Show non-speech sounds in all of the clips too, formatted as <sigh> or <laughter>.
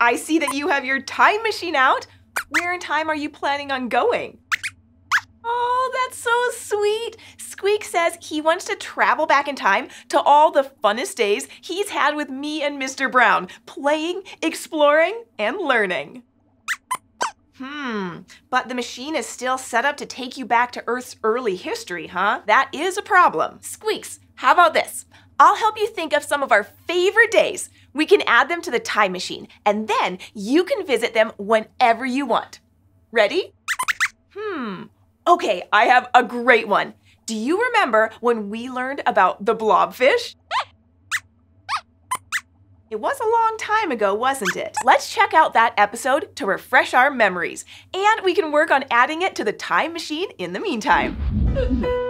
I see that you have your time machine out. Where in time are you planning on going? Oh, that's so sweet. Squeak says he wants to travel back in time to all the funnest days he's had with me and Mr. Brown, playing, exploring, and learning. Hmm, but the machine is still set up to take you back to Earth's early history, huh? That is a problem. Squeaks, how about this? I'll help you think of some of our favorite days. We can add them to the time machine, and then you can visit them whenever you want. Ready? Hmm, Okay, I have a great one. Do you remember when we learned about the blobfish? It was a long time ago, wasn't it? Let's check out that episode to refresh our memories, and we can work on adding it to the time machine in the meantime. <laughs>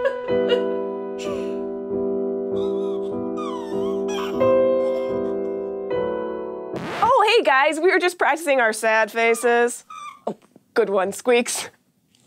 hey guys, we were just practicing our sad faces. Oh, good one, Squeaks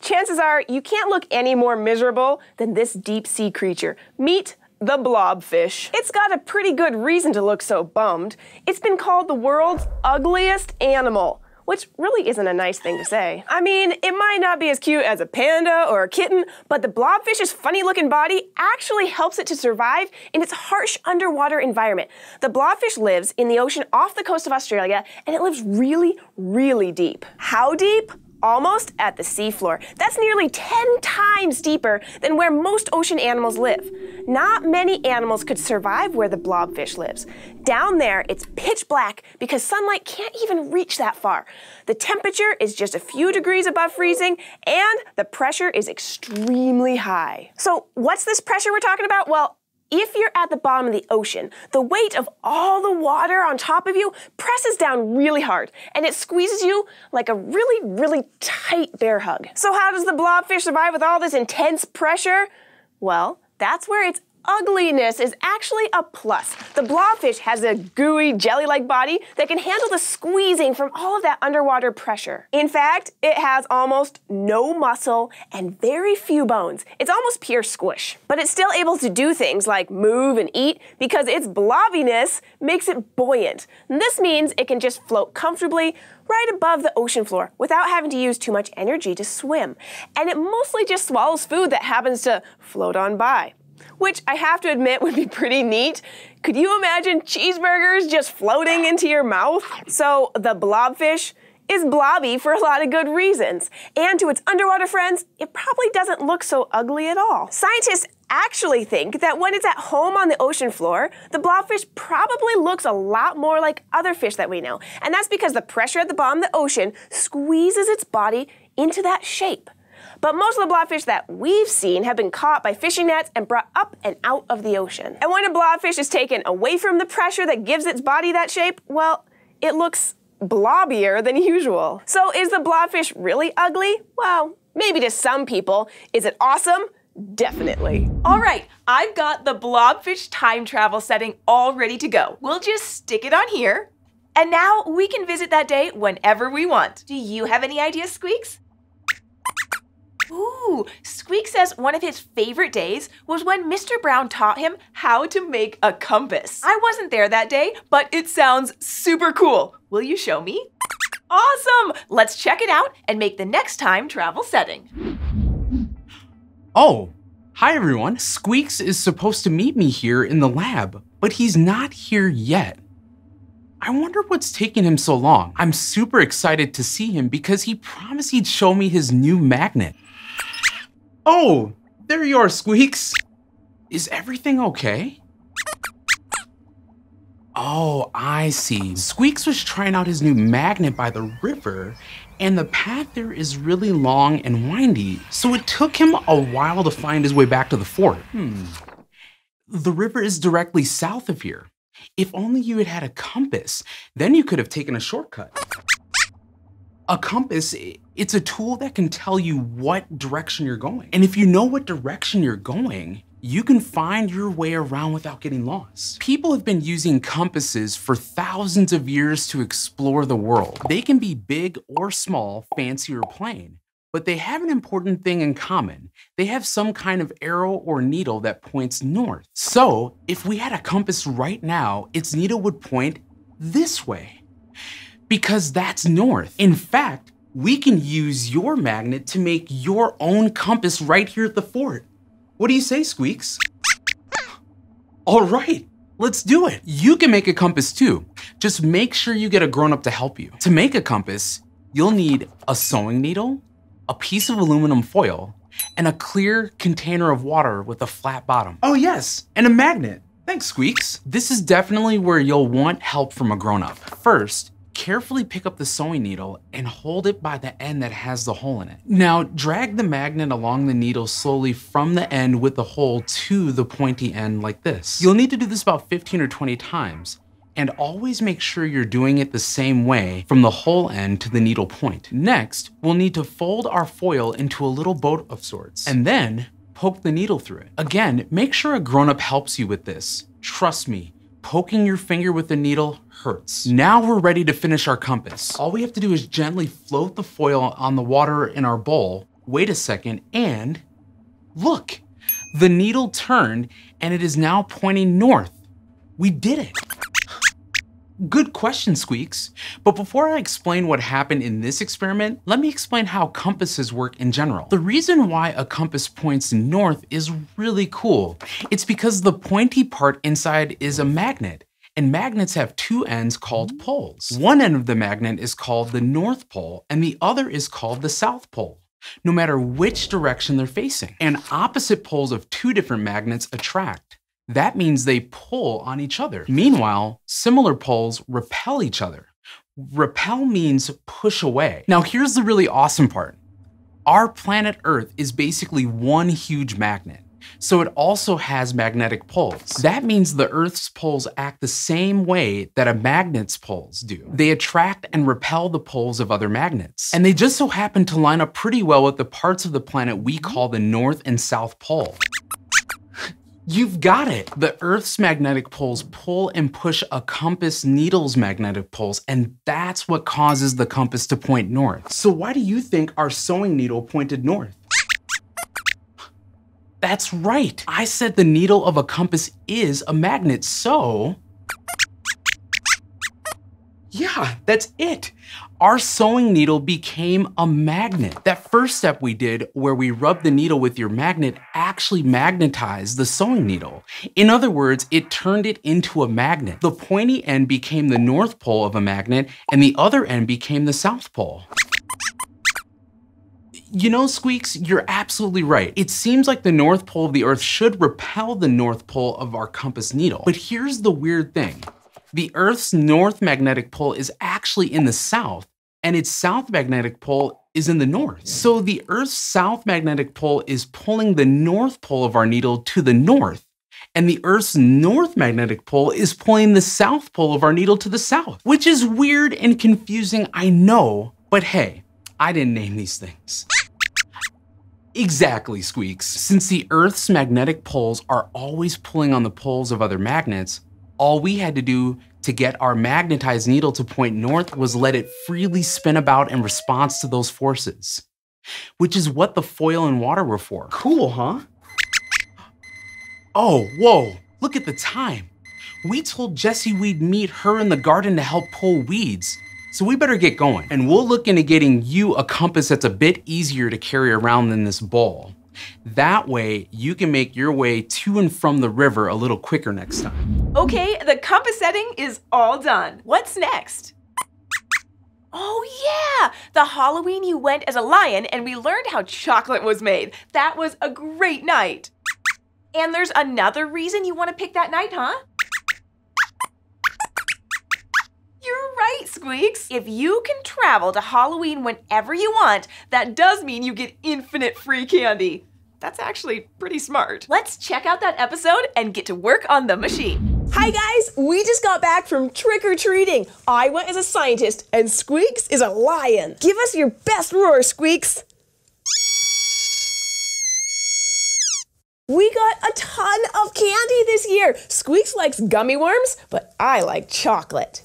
chances are you can't look any more miserable than this deep sea creature. Meet the blobfish. It's got a pretty good reason to look so bummed. It's been called the world's ugliest animal, which really isn't a nice thing to say. I mean, it might not be as cute as a panda or a kitten, but the blobfish's funny looking body actually helps it to survive in its harsh underwater environment. The blobfish lives in the ocean off the coast of Australia, and it lives really, really deep. How deep? almost at the seafloor. That's nearly 10 times deeper than where most ocean animals live. Not many animals could survive where the blobfish lives. Down there, it's pitch black because sunlight can't even reach that far. The temperature is just a few degrees above freezing, and the pressure is extremely high. So, what's this pressure we're talking about? Well, if you're at the bottom of the ocean, the weight of all the water on top of you presses down really hard and it squeezes you like a really, really tight bear hug. So, how does the blobfish survive with all this intense pressure? Well, that's where its ugliness is actually a plus. The blobfish has a gooey, jelly-like body that can handle the squeezing from all of that underwater pressure. In fact, it has almost no muscle and very few bones. It's almost pure squish. But it's still able to do things like move and eat because its blobbiness makes it buoyant. And this means it can just float comfortably right above the ocean floor without having to use too much energy to swim. And it mostly just swallows food that happens to float on by which I have to admit would be pretty neat. Could you imagine cheeseburgers just floating into your mouth? So the blobfish is blobby for a lot of good reasons. And to its underwater friends, it probably doesn't look so ugly at all. Scientists actually think that when it's at home on the ocean floor, the blobfish probably looks a lot more like other fish that we know. And that's because the pressure at the bottom of the ocean squeezes its body into that shape. But most of the blobfish that we've seen have been caught by fishing nets and brought up and out of the ocean. And when a blobfish is taken away from the pressure that gives its body that shape, well, it looks blobbier than usual. So is the blobfish really ugly? Well, maybe to some people. Is it awesome? Definitely. All right, I've got the blobfish time travel setting all ready to go. We'll just stick it on here. And now we can visit that day whenever we want. Do you have any ideas, Squeaks? Ooh, Squeak says one of his favorite days was when Mr. Brown taught him how to make a compass. I wasn't there that day, but it sounds super cool. Will you show me? Awesome! Let's check it out and make the next time travel setting. Oh, hi everyone. Squeaks is supposed to meet me here in the lab, but he's not here yet. I wonder what's taking him so long. I'm super excited to see him because he promised he'd show me his new magnet. Oh, there you are, Squeaks. Is everything okay? Oh, I see. Squeaks was trying out his new magnet by the river, and the path there is really long and windy, so it took him a while to find his way back to the fort. Hmm. The river is directly south of here. If only you had had a compass, then you could have taken a shortcut. A compass, it's a tool that can tell you what direction you're going. And if you know what direction you're going, you can find your way around without getting lost. People have been using compasses for thousands of years to explore the world. They can be big or small, fancy or plain, but they have an important thing in common. They have some kind of arrow or needle that points north. So if we had a compass right now, its needle would point this way. Because that's north. In fact, we can use your magnet to make your own compass right here at the fort. What do you say, Squeaks? All right, let's do it. You can make a compass too. Just make sure you get a grown up to help you. To make a compass, you'll need a sewing needle, a piece of aluminum foil, and a clear container of water with a flat bottom. Oh, yes, and a magnet. Thanks, Squeaks. This is definitely where you'll want help from a grown up. First, carefully pick up the sewing needle and hold it by the end that has the hole in it. Now, drag the magnet along the needle slowly from the end with the hole to the pointy end like this. You'll need to do this about 15 or 20 times and always make sure you're doing it the same way from the hole end to the needle point. Next, we'll need to fold our foil into a little boat of sorts, and then poke the needle through it. Again, make sure a grown-up helps you with this. Trust me, poking your finger with the needle hurts. Now we're ready to finish our compass. All we have to do is gently float the foil on the water in our bowl, wait a second, and look, the needle turned and it is now pointing north. We did it. Good question, Squeaks. But before I explain what happened in this experiment, let me explain how compasses work in general. The reason why a compass points north is really cool. It's because the pointy part inside is a magnet, and magnets have two ends called poles. One end of the magnet is called the North Pole, and the other is called the South Pole no matter which direction they're facing. And opposite poles of two different magnets attract that means they pull on each other. Meanwhile, similar poles repel each other. Repel means push away. Now, here's the really awesome part. Our planet Earth is basically one huge magnet. So it also has magnetic poles. That means the Earth's poles act the same way that a magnet's poles do. They attract and repel the poles of other magnets. And they just so happen to line up pretty well with the parts of the planet we call the North and South Pole. You've got it. The Earth's magnetic poles pull and push a compass needle's magnetic poles, and that's what causes the compass to point north. So why do you think our sewing needle pointed north? That's right. I said the needle of a compass is a magnet, so yeah, that's it. Our sewing needle became a magnet. That first step we did, where we rubbed the needle with your magnet, actually magnetized the sewing needle. In other words, it turned it into a magnet. The pointy end became the north pole of a magnet, and the other end became the south pole. You know, Squeaks, you're absolutely right. It seems like the North Pole of the Earth should repel the North Pole of our compass needle. But here's the weird thing. The Earth's north magnetic pole is actually in the south, and its south magnetic pole is in the north. So the Earth's south magnetic pole is pulling the north pole of our needle to the north, and the Earth's north magnetic pole is pulling the south pole of our needle to the south, which is weird and confusing, I know, but hey, I didn't name these things. Exactly, Squeaks. Since the Earth's magnetic poles are always pulling on the poles of other magnets, all we had to do to get our magnetized needle to point north was let it freely spin about in response to those forces, which is what the foil and water were for. Cool, huh? Oh, whoa, look at the time. We told Jessi we'd meet her in the garden to help pull weeds, so we better get going. And we'll look into getting you a compass that's a bit easier to carry around than this ball. That way, you can make your way to and from the river a little quicker next time. Okay, the compass setting is all done. What's next? Oh yeah, the Halloween you went as a lion and we learned how chocolate was made. That was a great night. And there's another reason you want to pick that night, huh? You're right, Squeaks. If you can travel to Halloween whenever you want, that does mean you get infinite free candy. That's actually pretty smart. Let's check out that episode and get to work on the machine. Hi guys, we just got back from trick or treating. I went as a scientist and Squeaks is a lion. Give us your best roar, Squeaks. We got a ton of candy this year. Squeaks likes gummy worms, but I like chocolate.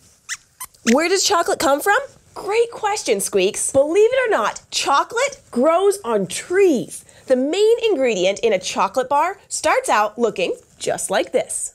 Where does chocolate come from? Great question, Squeaks. Believe it or not, chocolate grows on trees. The main ingredient in a chocolate bar starts out looking just like this.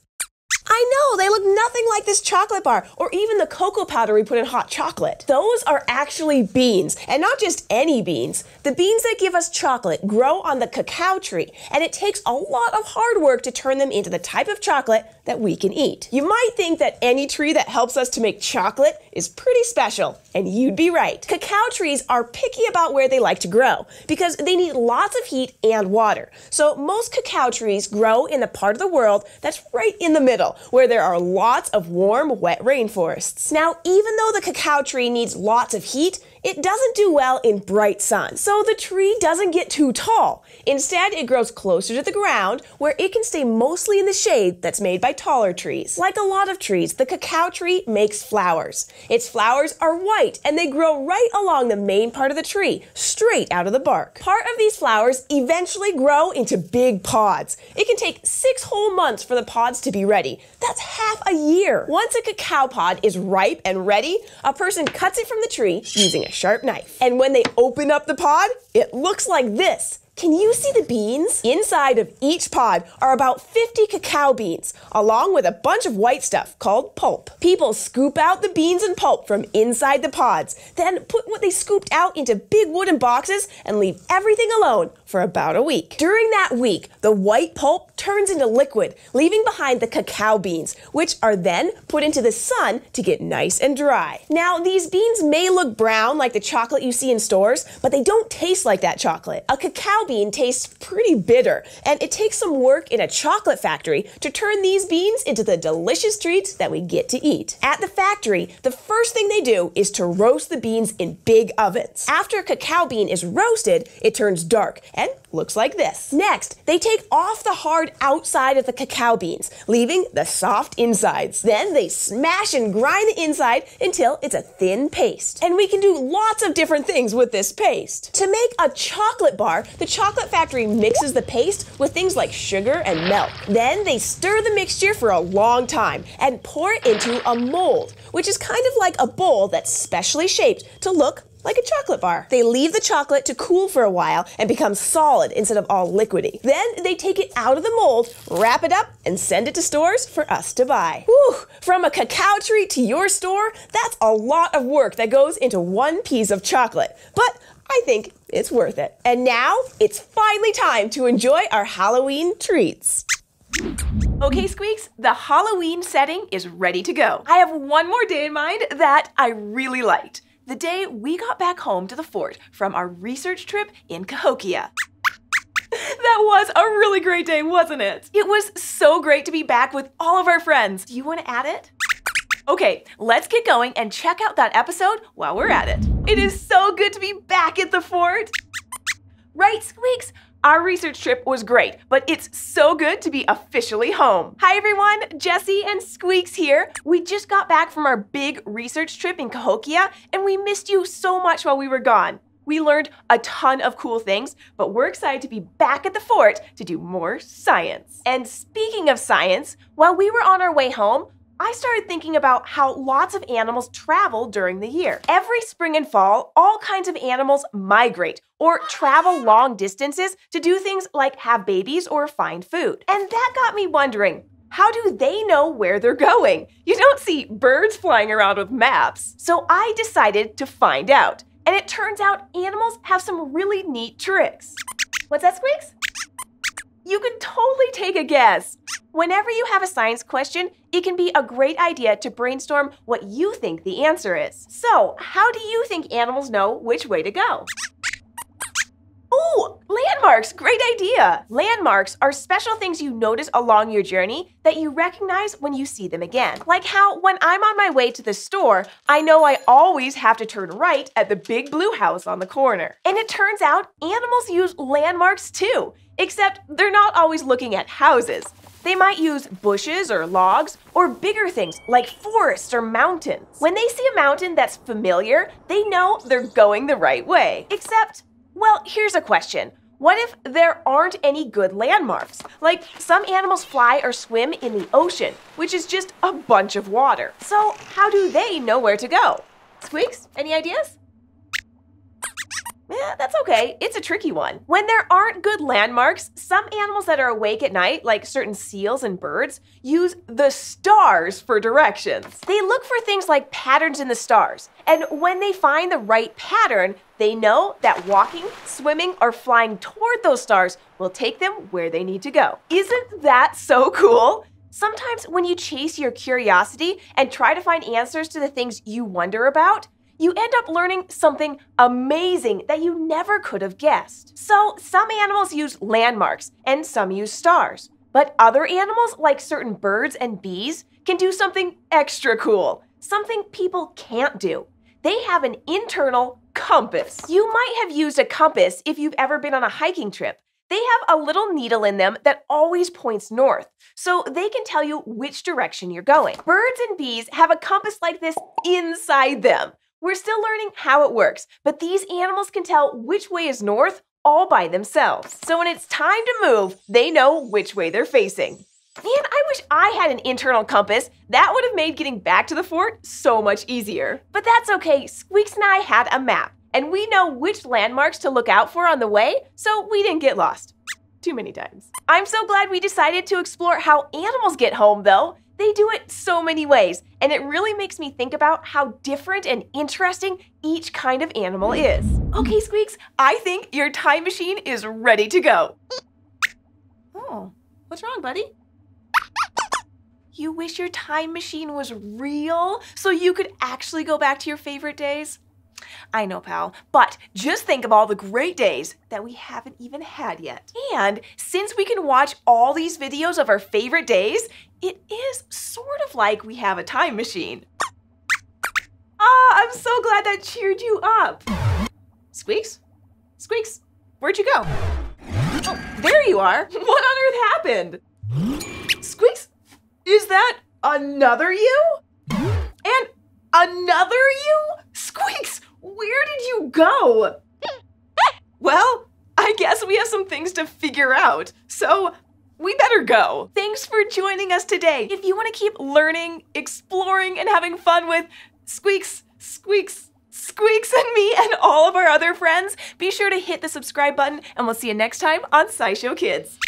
I know, they look nothing like this chocolate bar or even the cocoa powder we put in hot chocolate. Those are actually beans, and not just any beans. The beans that give us chocolate grow on the cacao tree, and it takes a lot of hard work to turn them into the type of chocolate that we can eat. You might think that any tree that helps us to make chocolate is pretty special, and you'd be right. Cacao trees are picky about where they like to grow because they need lots of heat and water. So most cacao trees grow in the part of the world that's right in the middle, where there are lots of warm, wet rainforests. Now, even though the cacao tree needs lots of heat, it doesn't do well in bright sun, so the tree doesn't get too tall. Instead, it grows closer to the ground where it can stay mostly in the shade that's made by taller trees. Like a lot of trees, the cacao tree makes flowers. Its flowers are white and they grow right along the main part of the tree, straight out of the bark. Part of these flowers eventually grow into big pods. It can take six whole months for the pods to be ready. That's half a year. Once a cacao pod is ripe and ready, a person cuts it from the tree using a sharp knife. And when they open up the pod, it looks like this. Can you see the beans? Inside of each pod are about 50 cacao beans, along with a bunch of white stuff called pulp. People scoop out the beans and pulp from inside the pods, then put what they scooped out into big wooden boxes and leave everything alone for about a week. During that week, the white pulp turns into liquid, leaving behind the cacao beans, which are then put into the sun to get nice and dry. Now, these beans may look brown like the chocolate you see in stores, but they don't taste like that chocolate. A cacao bean tastes pretty bitter, and it takes some work in a chocolate factory to turn these beans into the delicious treats that we get to eat. At the factory, the first thing they do is to roast the beans in big ovens. After cacao bean is roasted, it turns dark and looks like this. Next, they take off the hard outside of the cacao beans, leaving the soft insides. Then they smash and grind the inside until it's a thin paste. And we can do lots of different things with this paste. To make a chocolate bar, the chocolate factory mixes the paste with things like sugar and milk. Then they stir the mixture for a long time and pour it into a mold, which is kind of like a bowl that's specially shaped to look like a chocolate bar. They leave the chocolate to cool for a while and become solid instead of all liquidy. Then they take it out of the mold, wrap it up, and send it to stores for us to buy. Whew, from a cacao tree to your store, that's a lot of work that goes into one piece of chocolate. But I think it's worth it. And now it's finally time to enjoy our Halloween treats. Okay, Squeaks, the Halloween setting is ready to go. I have one more day in mind that I really liked the day we got back home to the fort from our research trip in Cahokia. <laughs> That was a really great day, wasn't it? It was so great to be back with all of our friends. Do you want to add it? Okay, let's get going and check out that episode while we're at it. It is so good to be back at the fort. Right, Squeaks? Our research trip was great, but it's so good to be officially home. Hi everyone, Jessi and Squeaks here. We just got back from our big research trip in Cahokia, and we missed you so much while we were gone. We learned a ton of cool things, but we're excited to be back at the fort to do more science. And speaking of science, while we were on our way home, I started thinking about how lots of animals travel during the year. Every spring and fall, all kinds of animals migrate or travel long distances to do things like have babies or find food. And that got me wondering how do they know where they're going? You don't see birds flying around with maps. So I decided to find out. And it turns out animals have some really neat tricks. What's that, Squeaks? You can totally take a guess. Whenever you have a science question, it can be a great idea to brainstorm what you think the answer is. So, how do you think animals know which way to go? Ooh, landmarks, great idea. Landmarks are special things you notice along your journey that you recognize when you see them again. Like how when I'm on my way to the store, I know I always have to turn right at the big blue house on the corner. And it turns out animals use landmarks too, except they're not always looking at houses. They might use bushes or logs or bigger things like forests or mountains. When they see a mountain that's familiar, they know they're going the right way. Except well, here's a question. What if there aren't any good landmarks? Like some animals fly or swim in the ocean, which is just a bunch of water. So, how do they know where to go? Squeaks, any ideas? Eh, that's okay. It's a tricky one. When there aren't good landmarks, some animals that are awake at night, like certain seals and birds, use the stars for directions. They look for things like patterns in the stars, and when they find the right pattern, they know that walking, swimming, or flying toward those stars will take them where they need to go. Isn't that so cool? Sometimes when you chase your curiosity and try to find answers to the things you wonder about, you end up learning something amazing that you never could have guessed. So, some animals use landmarks and some use stars. But other animals, like certain birds and bees, can do something extra cool, something people can't do. They have an internal compass. You might have used a compass if you've ever been on a hiking trip. They have a little needle in them that always points north, so they can tell you which direction you're going. Birds and bees have a compass like this inside them. We're still learning how it works, but these animals can tell which way is north all by themselves. So when it's time to move, they know which way they're facing. Man, I wish I had an internal compass. That would have made getting back to the fort so much easier. But that's okay, Squeaks and I had a map, and we know which landmarks to look out for on the way, so we didn't get lost. Too many times. I'm so glad we decided to explore how animals get home, though. They do it so many ways, and it really makes me think about how different and interesting each kind of animal is. Okay, Squeaks, I think your time machine is ready to go. Oh, what's wrong, buddy? You wish your time machine was real so you could actually go back to your favorite days? I know, pal, but just think of all the great days that we haven't even had yet. And since we can watch all these videos of our favorite days, it is sort of like we have a time machine. Ah, I'm so glad that cheered you up. Squeaks? Squeaks, where'd you go? Oh, there you are. <laughs> What on earth happened? Squeaks, is that another you? And another you? Squeaks, where did you go? well, I guess we have some things to figure out. So we better go. Thanks for joining us today. If you want to keep learning, exploring, and having fun with Squeaks, Squeaks, Squeaks, and me and all of our other friends, be sure to hit the subscribe button, and we'll see you next time on SciShow Kids.